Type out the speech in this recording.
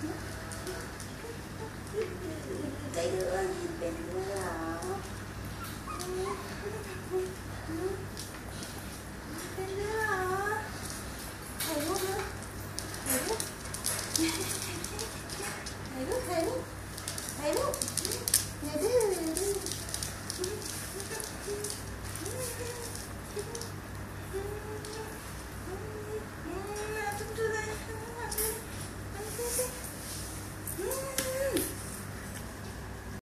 They do, they do.